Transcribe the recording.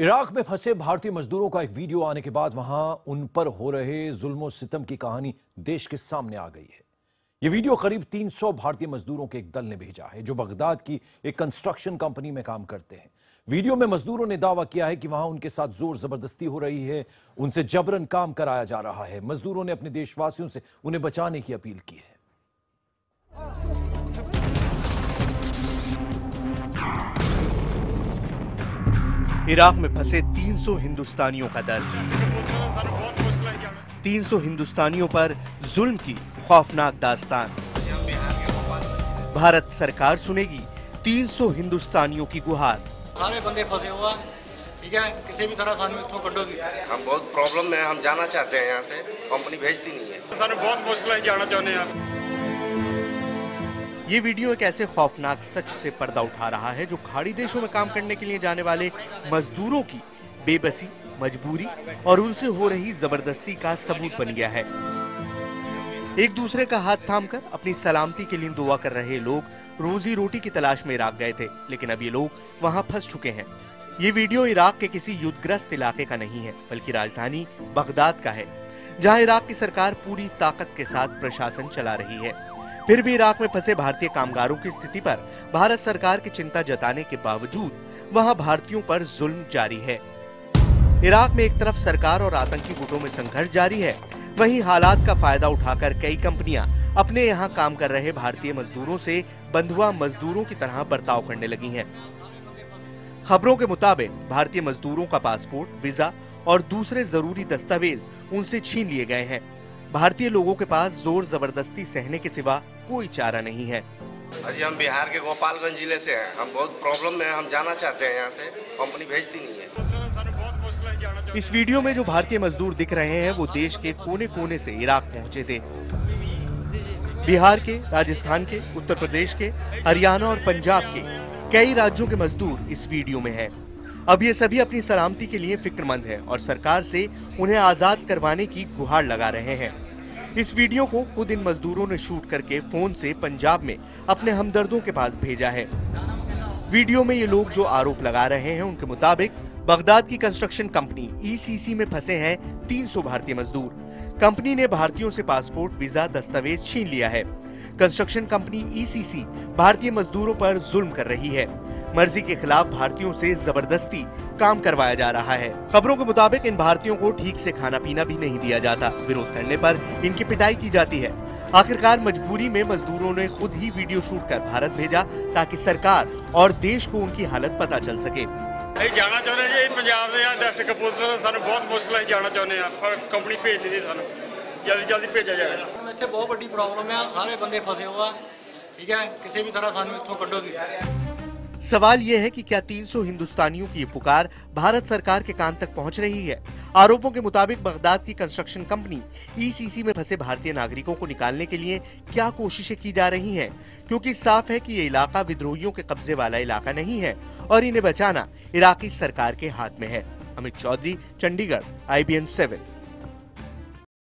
Iraq में फंसे भारतीय मजदूरों का एक वीडियो आने के बाद वहाँ उन पर हो रहे जुल्म सितम की कहानी देश के सामने आ गई है। यह वीडियो करीब 300 भारतीय मजदूरों के एक दल ने भेजा है, जो बगदाद की एक कंस्ट्रक्शन कंपनी में काम करते हैं। वीडियो में मजदूरों ने दावा किया है कि वहाँ उनके साथ ज़ोर ज़बरदस्ती हो रही है, उनसे जबरन काम कराया जा रहा है। मजदूरों ने अपने देशवासियों से उन्हें बचाने की अपील की है। इराक में फंसे 300 हिंदुस्तानियों का दल। 300 हिंदुस्तानियों पर जुल्म की खौफनाक दास्तान। भारत सरकार सुनेगी 300 हिंदुस्तानियों की गुहार। सारे बंदे फंसे हुआ ठीक है? किसी भी तरह सानू हम बहुत प्रॉब्लम है हम जाना चाहते हैं यहाँ से कंपनी भेजती नहीं है। बहुत मुश्किल है जाना चाहते हैं ये वीडियो एक ऐसे खौफनाक सच से पर्दा उठा रहा है जो खाड़ी देशों में काम करने के लिए जाने वाले मजदूरों की बेबसी, मजबूरी और उनसे हो रही ज़बरदस्ती का सबूत बन गया है। एक दूसरे का हाथ थामकर अपनी सलामती के लिए दुआ कर रहे लोग रोजी रोटी की तलाश में इराक गए थे, लेकिन अब ये लोग वहाँ फंस चुके हैं। ये वीडियो इराक के किसी युद्धग्रस्त इलाके का नहीं है, बल्कि राजधानी बगदाद का है, जहाँ इराक की सरकार पूरी ताकत के साथ प्रशासन चला रही है। फिर भी इराक में फंसे भारतीय कामगारों की स्थिति पर भारत सरकार की चिंता जताने के बावजूद वहाँ भारतीयों पर जुल्म जारी है इराक में एक तरफ़ सरकार और आतंकी गुटों में संघर्ष जारी है, वहीं हालात का फ़ायदा उठाकर कई कंपनियाँ अपने यहाँ काम कर रहे भारतीय मजदूरों से बंधुआ मजदूरों की तरह बर्ताव करने लगी हैं। खबरों के मुताबिक भारतीय मजदूरों का पासपोर्ट, वीज़ा और दूसरे ज़रूरी दस्तावेज़ उनसे छीन लिए गए हैं भारतीय लोगों के पास ज़ोर ज़बरदस्ती सहने के सिवा कोई चारा नहीं है। अजी हम बिहार के गोपालगंज ज़िले से हैं। हम बहुत प्रॉब्लम में हम जाना चाहते हैं यहाँ से। कंपनी भेजती नहीं है। इस वीडियो में जो भारतीय मजदूर दिख रहे हैं वो देश के कोने कोने से इराक पहुँचे थे। बिहार के राजस्थान के उत्तर प्रदेश के हरियाणा और पंजाब के कई राज्यों के मजदूर इस वीडियो में हैं। अब ये सभी अपनी सलामती के लिए फिक्रमंद हैं और सरकार से उन्हें आज़ाद करवाने की गुहार लगा रहे हैं। इस वीडियो को खुद इन मजदूरों ने शूट करके फ़ोन से पंजाब में अपने हमदर्दों के पास भेजा है। वीडियो में ये लोग जो आरोप लगा रहे हैं, उनके मुताबिक बगदाद की कंस्ट्रक्शन कंपनी ईसीसी में फंसे हैं 300 भारतीय मजदूर। कंपनी ने भारतीयों से पासपोर्ट, वीज़ा, दस्तावेज़ छीन लिया है। कंस्ट्रक्शन कंपनी ईसीसी भारतीय मजदूरों पर जुल्म कर रही है मर्जी के खिलाफ भारतीयों से जबरदस्ती काम करवाया जा रहा है खबरों के मुताबिक इन भारतीयों को ठीक से खाना पीना भी नहीं दिया जाता विरोध करने पर इनकी पिटाई की जाती है आखिरकार मजबूरी में मजदूरों ने खुद ही वीडियो शूट कर भारत भेजा ताकि सरकार और देश को उनकी हालत पता चल सके ਅਸੀਂ ਜਾਣਾ ਚਾਹੁੰਦੇ ਜੀ ਪੰਜਾਬ ਦੇ ਆ ਡਿਸਟ੍ਰਿਕਟ ਕਪੂਰਥਲਾ ਤੋਂ ਸਾਨੂੰ ਬਹੁਤ ਮੁਸ਼ਕਲ ਹੈ ਜਾਣਾ ਚਾਹੁੰਦੇ ਆ ਪਰ ਕੰਪਨੀ ਭੇਜ ਨਹੀਂ ਸਾਨੂੰ ਜਲਦੀ ਜਲਦੀ ਭੇਜਿਆ ਜਾਵੇ ਇੱਥੇ ਬਹੁਤ ਵੱਡੀ ਪ੍ਰੋਬਲਮ ਆ ਸਾਰੇ ਬੰਦੇ ਫਸੇ ਹੋਆ ਠੀਕ ਹੈ ਕਿਸੇ ਵੀ ਤਰ੍ਹਾਂ ਸਾਨੂੰ ਇੱਥੋਂ ਕੱਢੋਗੇ सवाल ये है कि क्या 300 हिंदुस्तानियों की ये पुकार भारत सरकार के कान तक पहुंच रही है आरोपों के मुताबिक बगदाद की कंस्ट्रक्शन कंपनी ईसीसी में फंसे भारतीय नागरिकों को निकालने के लिए क्या कोशिशें की जा रही हैं क्योंकि साफ है कि ये इलाका विद्रोहियों के कब्जे वाला इलाका नहीं है और इन्हें बचाना इराकी सरकार के हाथ में है अमित चौधरी चंडीगढ़ आईबीएन सेवन